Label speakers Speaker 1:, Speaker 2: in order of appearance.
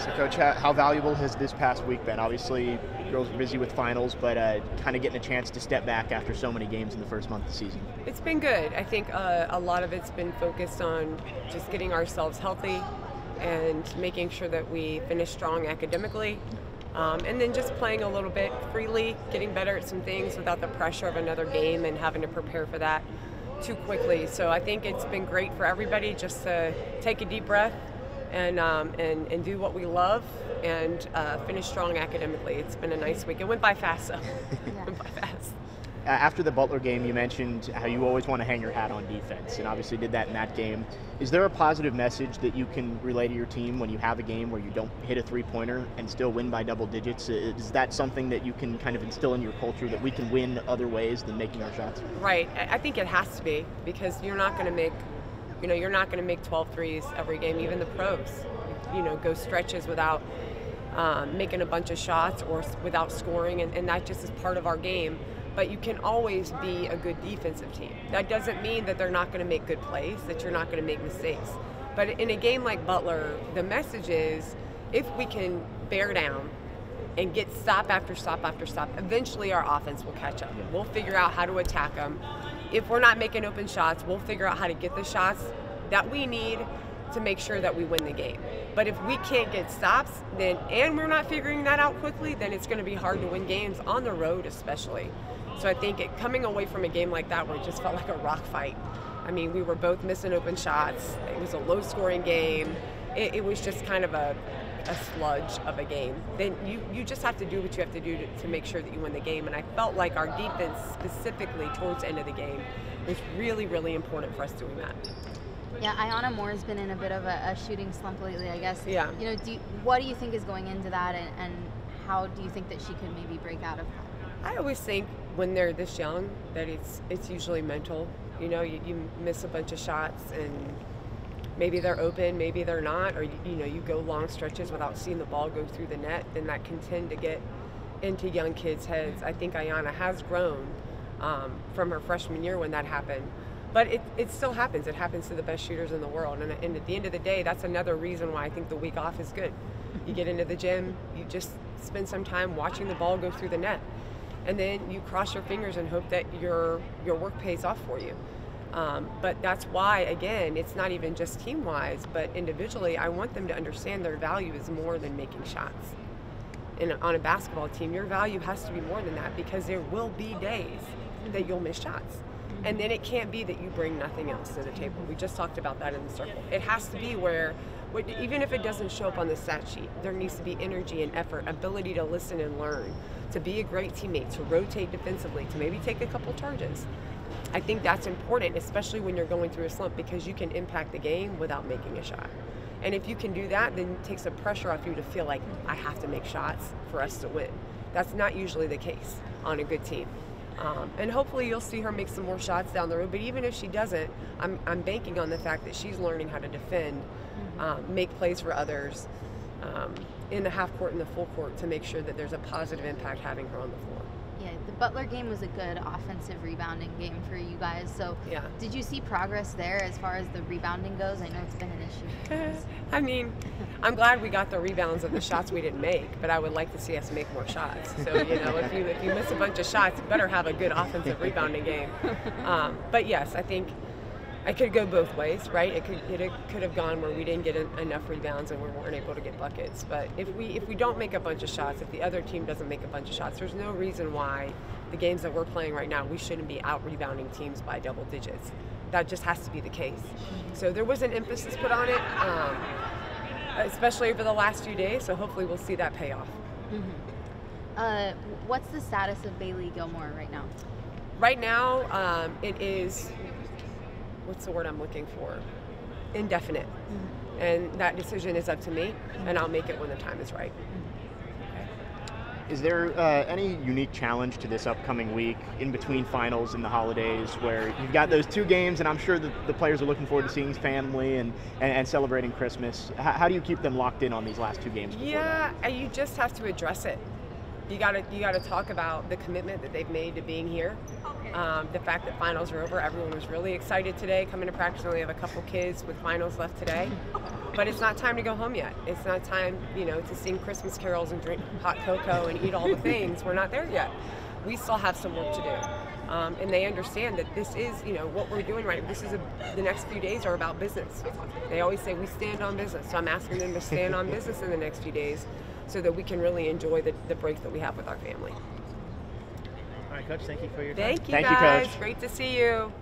Speaker 1: So, Coach, how, valuable has this past week been? Obviously, girls are busy with finals, but uh, kind of getting a chance to step back after so many games in the first month of the season.
Speaker 2: It's been good. I think uh, a lot of it's been focused on just getting ourselves healthy and making sure that we finish strong academically. Um, and then just playing a little bit freely, getting better at some things without the pressure of another game and having to prepare for that too quickly. So I think it's been great for everybody just to take a deep breath and um, and, and do what we love and uh, finish strong academically. It's been a nice week. It went by fast, so.
Speaker 3: Yeah.
Speaker 2: went by fast.
Speaker 1: Uh, after the Butler game, you mentioned how you always want to hang your hat on defense, and obviously did that in that game. Is there a positive message that you can relay to your team when you have a game where you don't hit a three pointer and still win by double digits? Is that something that you can kind of instill in your culture that we can win other ways than making our shots?
Speaker 2: Right. I I think it has to be because you're not going to make, you know, you're not going to make 12 threes every game. Even the pros, you know, go stretches without um, making a bunch of shots or without scoring, and, and that just is part of our game. But you can always be a good defensive team. That doesn't mean that they're not going to make good plays, that you're not going to make mistakes. But in a game like Butler, the message is if we can bear down and get stop after stop after stop, eventually our offense will catch up. We'll figure out how to attack them. If we're not making open shots, we'll figure out how to get the shots that we need to make sure that we win the game. But if we can't get stops, then and we're not figuring that out quickly, then it's going to be hard to win games on the road, especially. So I think it, coming away from a game like that, where it just felt like a rock fight. I mean, we were both missing open shots. It was a low-scoring game. It, it was just kind of a a sludge of a game, then you, you just have to do what you have to do to, to make sure that you win the game. And I felt like our defense, specifically towards the end of the game, was really, really important for us doing that.
Speaker 3: Yeah, Iyana Moore's been in a bit of a, a shooting slump lately, I guess.
Speaker 2: Yeah.
Speaker 3: You know, do you, what do you think is going into that, and, and how do you think that she could maybe break out of that?
Speaker 2: I always think when they're this young that it's it's usually mental. You know, you, you miss a bunch of shots and maybe they're open, maybe they're not, or you, know, you go long stretches without seeing the ball go through the net, then that can tend to get into young kids' heads. I think Iyana has grown um, from her freshman year when that happened. But it, it still happens. It happens to the best shooters in the world. And, and at the end of the day, that's another reason why I think the week off is good. You get into the gym, you just spend some time watching the ball go through the net. And then you cross your fingers and hope that your, your work pays off for you. Um, but that's why, again, it's not even just team wise, but individually, I want them to understand their value is more than making shots. And on a basketball team, your value has to be more than that because there will be days that you'll miss shots. And then it can't be that you bring nothing else to the table. We just talked about that in the circle. It has to be where, even if it doesn't show up on the stat sheet, there needs to be energy and effort, ability to listen and learn, to be a great teammate, to rotate defensively, to maybe take a couple charges. I think that's important, especially when you're going through a slump, because you can impact the game without making a shot. And if you can do that, then it takes the pressure off you to feel like I have to make shots for us to win. That's not usually the case on a good team. Um, and hopefully you'll see her make some more shots down the road. But even if she doesn't, I'm, I'm banking on the fact that she's learning how to defend, um, make plays for others um, in the half court and the full court to make sure that there's a positive impact having her on the floor.
Speaker 3: Yeah, the Butler game was a good offensive rebounding game for you guys. So,
Speaker 2: Yeah.
Speaker 3: did you see progress there as far as the rebounding goes? I know it's been an issue.
Speaker 2: I mean, I'm glad we got the rebounds of the shots we didn't make, but I would like to see us make more shots. So you know, if you if you miss a bunch of shots, you better have a good offensive rebounding game. Um, but yes, I think I could go both ways, right? It could it could have gone where we didn't get enough rebounds and we weren't able to get buckets. But if we if we don't make a bunch of shots, if the other team doesn't make a bunch of shots, there's no reason why the games that we're playing right now we shouldn't be out rebounding teams by double digits. That just has to be the case. So there was an emphasis put on it, um, especially over the last few days. So hopefully we'll see that pay off.
Speaker 3: Uh, what's the status of Bailey Gilmore right now?
Speaker 2: Right now, um, it is what's the word I'm looking for? Indefinite. And that decision is up to me, and I'll make it when the time is right.
Speaker 1: Is there uh, any unique challenge to this upcoming week in between finals and the holidays where you've got those two games and I'm sure that the players are looking forward to seeing family and, and, and celebrating Christmas? How, how do you keep them locked in on these last two games? that?
Speaker 2: Yeah, uh, you just have to address it. You gotta you gotta talk about the commitment that they've made to being here. Um, the fact that finals are over, everyone was really excited today coming to practice. We only have a couple kids with finals left today. but it's not time to go home yet. It's not time, you know, to sing Christmas carols and drink hot cocoa and eat all the things. We're not there yet. We still have some work to do. Um, and they understand that this is, you know, what we're doing right. This is a, the next few days are about business. They always say we stand on business. So I'm asking them to stand on business in the next few days so that we can really enjoy the, the break that we have with our family.
Speaker 4: All right, coach. Thank you for your time.
Speaker 2: Thank you
Speaker 1: Thank you,
Speaker 2: guys.
Speaker 1: Coach.
Speaker 2: Great to see you.